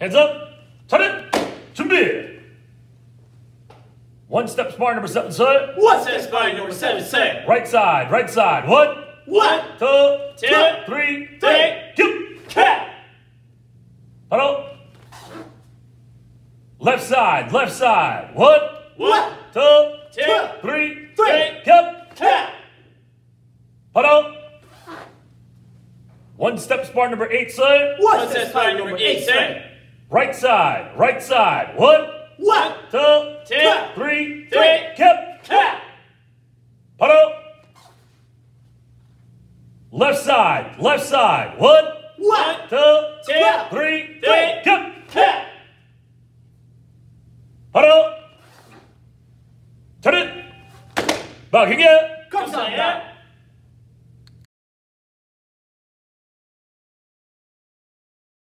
Hands up. 차렷. 준비. One step sparring number seven, sir. One step sparring number seven, sir. Right side, right side. One. One. Two. Two. Three. Three. Two. Cat. Hello. Left side, left side. One. One. Two. Two. Three. Three. Cat. Cat. Hello. One step sparring number eight, sir. One step sparring number eight, sir. Right side, right side. One, one, two, two, three, three, kip, kip. Put up. Left side, left side. One, one, two, two, three, three, kip, kip. Put up. Turn it. Bak hinge. Come on, yeah.